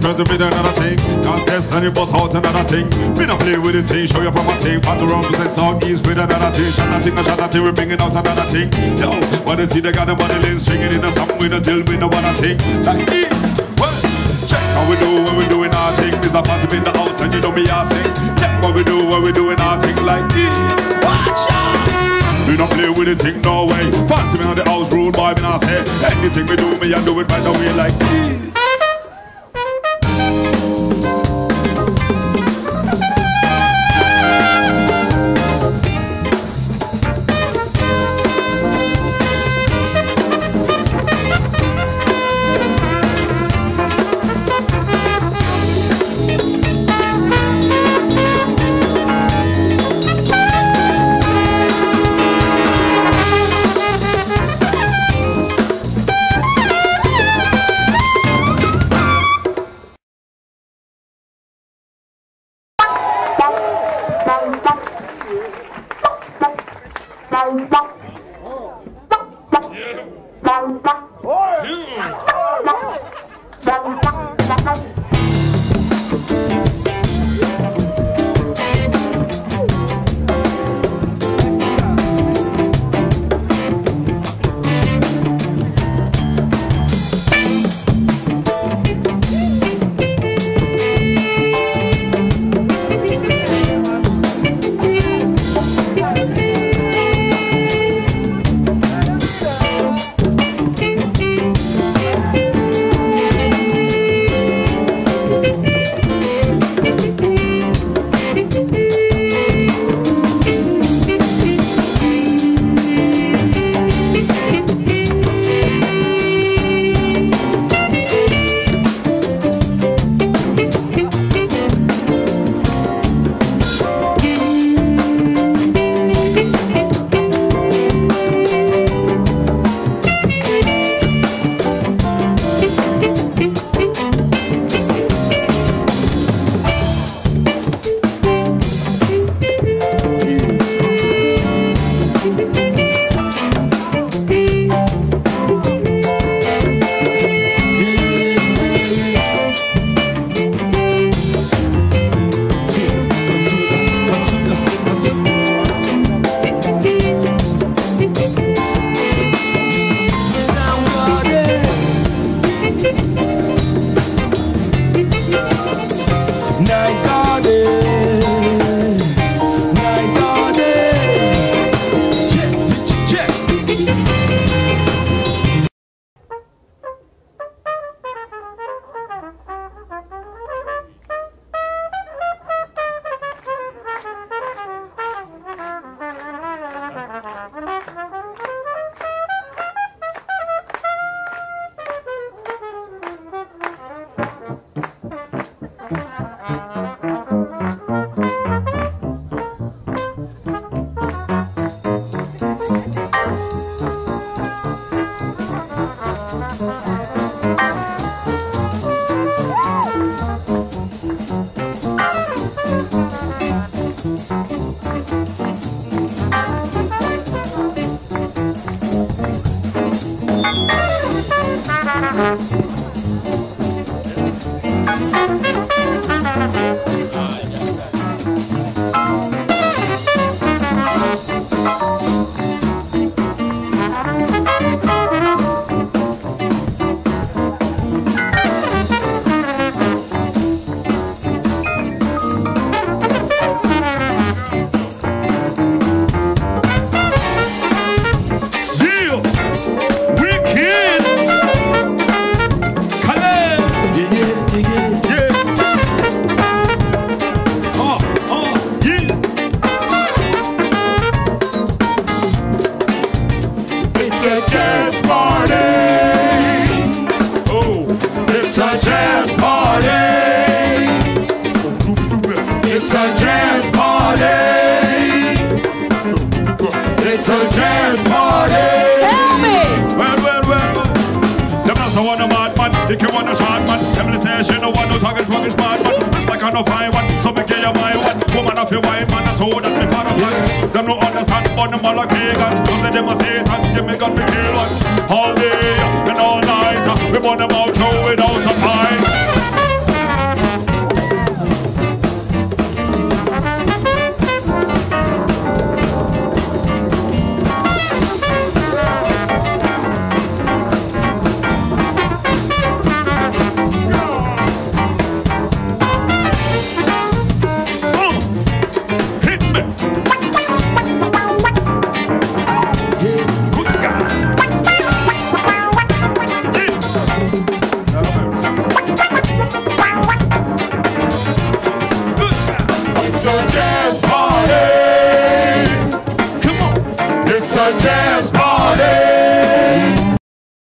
Try to be another thing. Contest and bust out another thing. Me not play with the thing, show you proper thing. Part to represent Southeast with another thing. Shot a thing, a shot a thing, we bringing out another thing. Yo, wanna see the got the money lane swinging in the something with a deal, we no wanna thing. Like this. Well, check how we do when we doing our thing. Mr. Phantom in the house and you know me I sing. Check what we do when we doing our thing like this. Watch out. We don't play with the thing, no way. Phantom in the house, rude boy, me not say. Anything we do, me I do it right away like this. Bye. Yeah, It's a jazz party. Tell me. Well, well, well. Them not so want a mad man, if you want a short man. Them the say she no want no talking sluggish bad man. It's like I no fine one, so me give you my one. Woman of your wine man, that's all that me father plan. Them no understand, but them all like pagan. Cause they them a Satan, give me gun me kill one. All day and all night, we burn them all